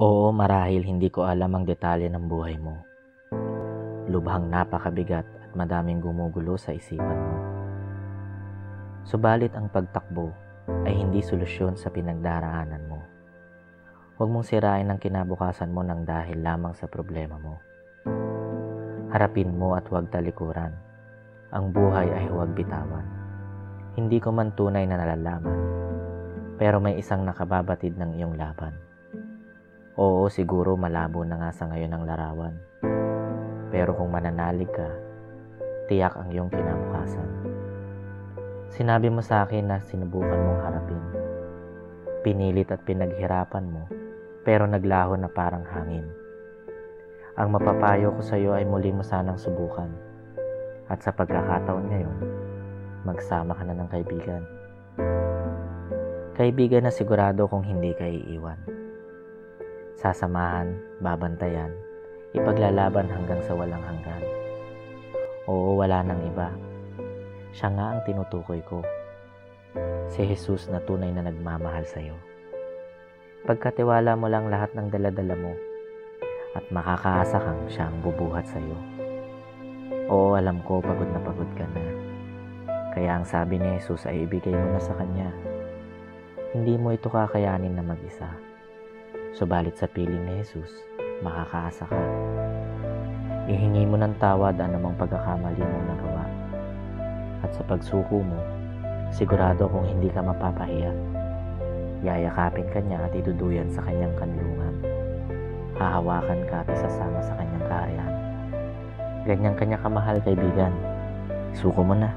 Oo, marahil hindi ko alam ang detalye ng buhay mo. Lubhang napakabigat at madaming gumugulo sa isipan mo. Subalit ang pagtakbo ay hindi solusyon sa pinagdaraanan mo. Huwag mong sirain ang kinabukasan mo ng dahil lamang sa problema mo. Harapin mo at huwag talikuran. Ang buhay ay huwag bitawan. Hindi ko man tunay na nalalaman, pero may isang nakababatid ng iyong laban. Oo, siguro malabo na nga sa ngayon ang larawan. Pero kung mananalig ka, tiyak ang iyong kinabukasan. Sinabi mo sa akin na sinubukan mong harapin. Pinilit at pinaghirapan mo, pero naglaho na parang hangin. Ang mapapayo ko sa iyo ay muli mo sanang subukan. At sa pagkakataon ngayon, magsama ka na ng kaibigan. Kaibigan na sigurado kung hindi ka iiwan. Sasamahan, babantayan, ipaglalaban hanggang sa walang hanggan. Oo, wala nang iba. Siya nga ang tinutukoy ko. Si Jesus na tunay na nagmamahal sa iyo. Pagkatiwala mo lang lahat ng daladala mo at makakaasa kang siya ang bubuhat sa iyo. Oo, alam ko pagod na pagod ka na. Kaya ang sabi ni Jesus ay ibigay mo na sa Kanya. Hindi mo ito kakayanin na mag-isa. Subalit sa piling ni Jesus, makakaasa ka. Ihingi mo ng tawad anumang pagkakamali mong nagawa. At sa pagsuko mo, sigurado kung hindi ka mapapahiya. Yayakapin ka niya at iduduyan sa kanyang kanlungan. Hahawakan ka at isasama sa kanyang kaharian. Ganyan kanya kamahal kaibigan. Suko mo na.